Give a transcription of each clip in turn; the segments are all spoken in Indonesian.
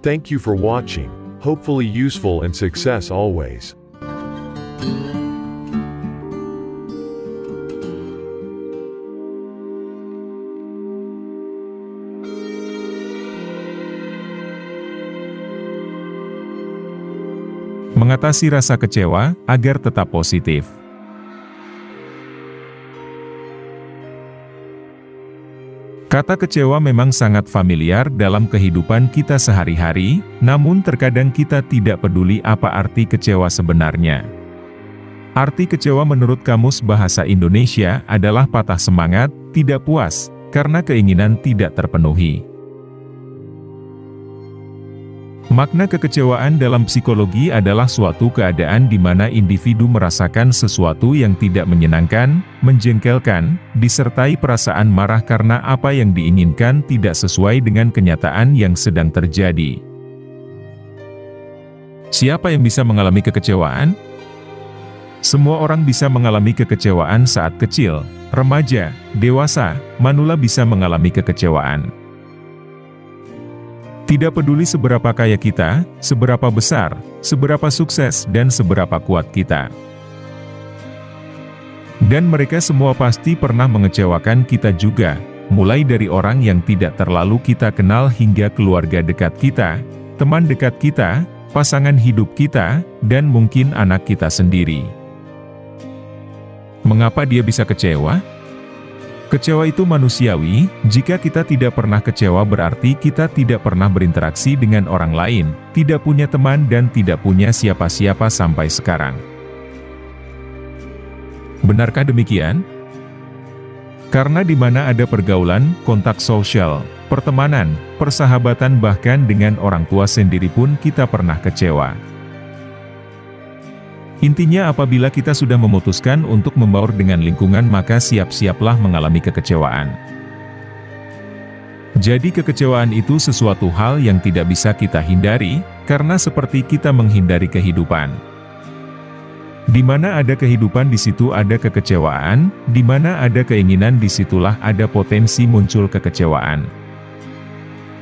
Thank you for watching, hopefully useful and success always. Mengatasi rasa kecewa agar tetap positif. Kata kecewa memang sangat familiar dalam kehidupan kita sehari-hari, namun terkadang kita tidak peduli apa arti kecewa sebenarnya. Arti kecewa menurut Kamus Bahasa Indonesia adalah patah semangat, tidak puas, karena keinginan tidak terpenuhi. Makna kekecewaan dalam psikologi adalah suatu keadaan di mana individu merasakan sesuatu yang tidak menyenangkan, menjengkelkan, disertai perasaan marah karena apa yang diinginkan tidak sesuai dengan kenyataan yang sedang terjadi. Siapa yang bisa mengalami kekecewaan? Semua orang bisa mengalami kekecewaan saat kecil, remaja, dewasa, manula bisa mengalami kekecewaan. Tidak peduli seberapa kaya kita, seberapa besar, seberapa sukses dan seberapa kuat kita. Dan mereka semua pasti pernah mengecewakan kita juga, mulai dari orang yang tidak terlalu kita kenal hingga keluarga dekat kita, teman dekat kita, pasangan hidup kita, dan mungkin anak kita sendiri. Mengapa dia bisa kecewa? Kecewa itu manusiawi, jika kita tidak pernah kecewa berarti kita tidak pernah berinteraksi dengan orang lain, tidak punya teman dan tidak punya siapa-siapa sampai sekarang. Benarkah demikian? Karena di mana ada pergaulan, kontak sosial, pertemanan, persahabatan bahkan dengan orang tua sendiri pun kita pernah kecewa. Intinya apabila kita sudah memutuskan untuk membaur dengan lingkungan maka siap-siaplah mengalami kekecewaan. Jadi kekecewaan itu sesuatu hal yang tidak bisa kita hindari, karena seperti kita menghindari kehidupan. Di mana ada kehidupan di situ ada kekecewaan, di mana ada keinginan di situlah ada potensi muncul kekecewaan.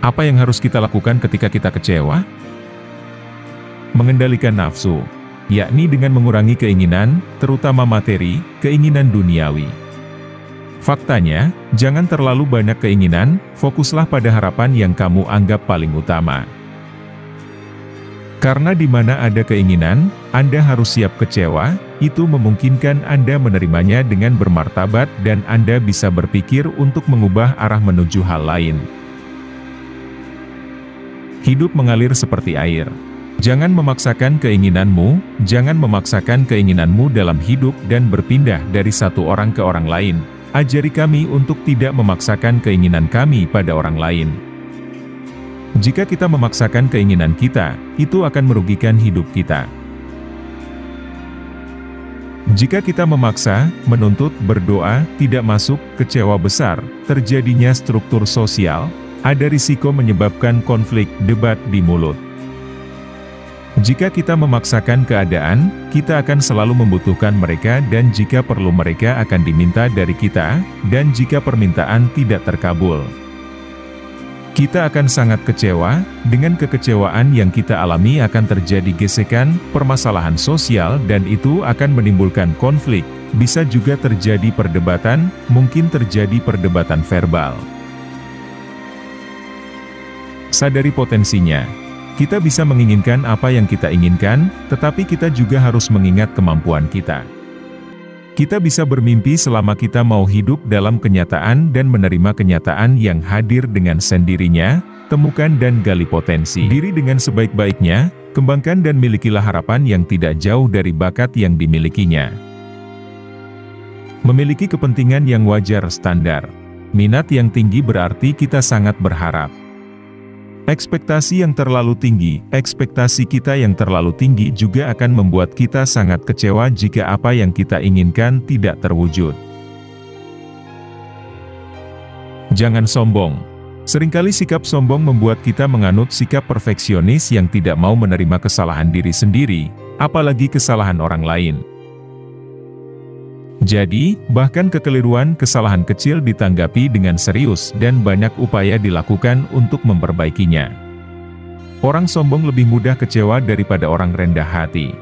Apa yang harus kita lakukan ketika kita kecewa? Mengendalikan nafsu yakni dengan mengurangi keinginan, terutama materi, keinginan duniawi. Faktanya, jangan terlalu banyak keinginan, fokuslah pada harapan yang kamu anggap paling utama. Karena di mana ada keinginan, Anda harus siap kecewa, itu memungkinkan Anda menerimanya dengan bermartabat dan Anda bisa berpikir untuk mengubah arah menuju hal lain. Hidup mengalir seperti air. Jangan memaksakan keinginanmu, jangan memaksakan keinginanmu dalam hidup dan berpindah dari satu orang ke orang lain. Ajari kami untuk tidak memaksakan keinginan kami pada orang lain. Jika kita memaksakan keinginan kita, itu akan merugikan hidup kita. Jika kita memaksa, menuntut, berdoa, tidak masuk, kecewa besar, terjadinya struktur sosial, ada risiko menyebabkan konflik, debat di mulut. Jika kita memaksakan keadaan, kita akan selalu membutuhkan mereka dan jika perlu mereka akan diminta dari kita, dan jika permintaan tidak terkabul. Kita akan sangat kecewa, dengan kekecewaan yang kita alami akan terjadi gesekan, permasalahan sosial dan itu akan menimbulkan konflik, bisa juga terjadi perdebatan, mungkin terjadi perdebatan verbal. Sadari potensinya, kita bisa menginginkan apa yang kita inginkan, tetapi kita juga harus mengingat kemampuan kita. Kita bisa bermimpi selama kita mau hidup dalam kenyataan dan menerima kenyataan yang hadir dengan sendirinya, temukan dan gali potensi diri dengan sebaik-baiknya, kembangkan dan milikilah harapan yang tidak jauh dari bakat yang dimilikinya. Memiliki kepentingan yang wajar standar. Minat yang tinggi berarti kita sangat berharap. Ekspektasi yang terlalu tinggi, ekspektasi kita yang terlalu tinggi juga akan membuat kita sangat kecewa jika apa yang kita inginkan tidak terwujud. Jangan sombong. Seringkali sikap sombong membuat kita menganut sikap perfeksionis yang tidak mau menerima kesalahan diri sendiri, apalagi kesalahan orang lain. Jadi, bahkan kekeliruan kesalahan kecil ditanggapi dengan serius dan banyak upaya dilakukan untuk memperbaikinya. Orang sombong lebih mudah kecewa daripada orang rendah hati.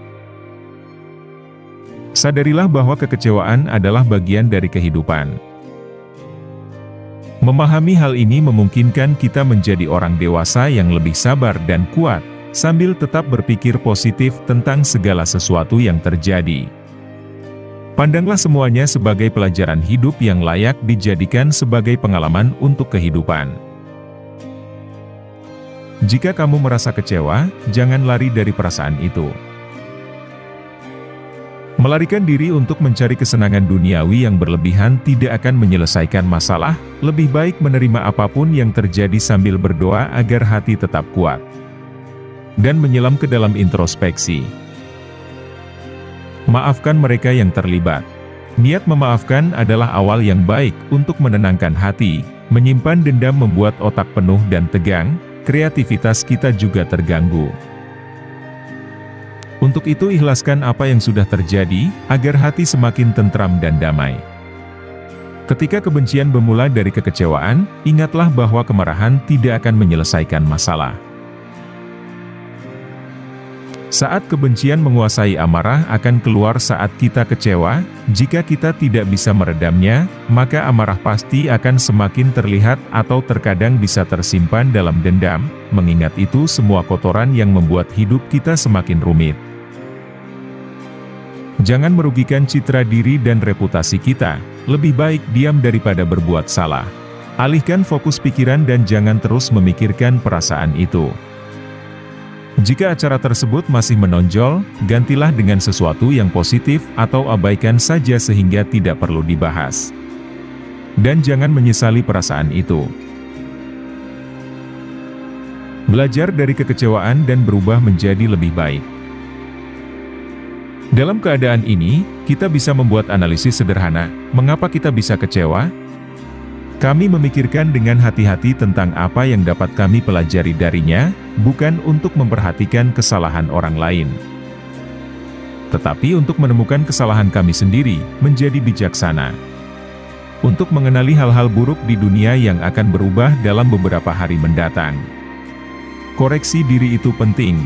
Sadarilah bahwa kekecewaan adalah bagian dari kehidupan. Memahami hal ini memungkinkan kita menjadi orang dewasa yang lebih sabar dan kuat, sambil tetap berpikir positif tentang segala sesuatu yang terjadi. Pandanglah semuanya sebagai pelajaran hidup yang layak dijadikan sebagai pengalaman untuk kehidupan. Jika kamu merasa kecewa, jangan lari dari perasaan itu. Melarikan diri untuk mencari kesenangan duniawi yang berlebihan tidak akan menyelesaikan masalah, lebih baik menerima apa pun yang terjadi sambil berdoa agar hati tetap kuat. Dan menyelam ke dalam introspeksi. Maafkan mereka yang terlibat. Niat memaafkan adalah awal yang baik untuk menenangkan hati, menyimpan dendam membuat otak penuh dan tegang, kreativitas kita juga terganggu. Untuk itu ikhlaskan apa yang sudah terjadi, agar hati semakin tentram dan damai. Ketika kebencian bermula dari kekecewaan, ingatlah bahwa kemarahan tidak akan menyelesaikan masalah. Saat kebencian menguasai amarah akan keluar saat kita kecewa, jika kita tidak bisa meredamnya, maka amarah pasti akan semakin terlihat atau terkadang bisa tersimpan dalam dendam, mengingat itu semua kotoran yang membuat hidup kita semakin rumit. Jangan merugikan citra diri dan reputasi kita, lebih baik diam daripada berbuat salah. Alihkan fokus pikiran dan jangan terus memikirkan perasaan itu. Jika acara tersebut masih menonjol, gantilah dengan sesuatu yang positif atau abaikan saja sehingga tidak perlu dibahas. Dan jangan menyesali perasaan itu. Belajar dari kekecewaan dan berubah menjadi lebih baik. Dalam keadaan ini, kita bisa membuat analisis sederhana, mengapa kita bisa kecewa, kami memikirkan dengan hati-hati tentang apa yang dapat kami pelajari darinya, bukan untuk memperhatikan kesalahan orang lain. Tetapi untuk menemukan kesalahan kami sendiri, menjadi bijaksana. Untuk mengenali hal-hal buruk di dunia yang akan berubah dalam beberapa hari mendatang. Koreksi diri itu penting,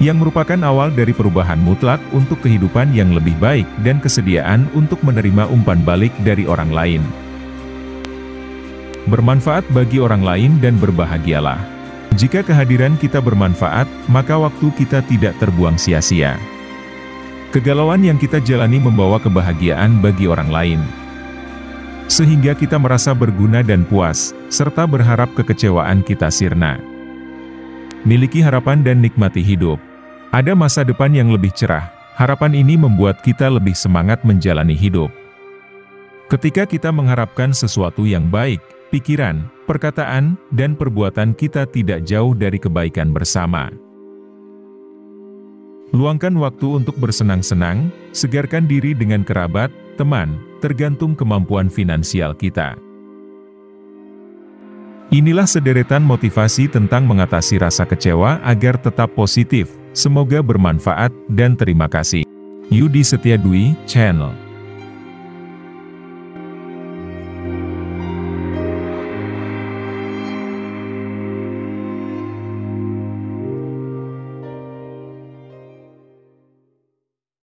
yang merupakan awal dari perubahan mutlak untuk kehidupan yang lebih baik dan kesediaan untuk menerima umpan balik dari orang lain. Bermanfaat bagi orang lain dan berbahagialah. Jika kehadiran kita bermanfaat, maka waktu kita tidak terbuang sia-sia. Kegalauan yang kita jalani membawa kebahagiaan bagi orang lain. Sehingga kita merasa berguna dan puas, serta berharap kekecewaan kita sirna. Miliki harapan dan nikmati hidup. Ada masa depan yang lebih cerah, harapan ini membuat kita lebih semangat menjalani hidup. Ketika kita mengharapkan sesuatu yang baik, pikiran, perkataan, dan perbuatan kita tidak jauh dari kebaikan bersama. Luangkan waktu untuk bersenang-senang, segarkan diri dengan kerabat, teman, tergantung kemampuan finansial kita. Inilah sederetan motivasi tentang mengatasi rasa kecewa agar tetap positif, Semoga bermanfaat dan terima kasih. Yudi Setiadwi, Channel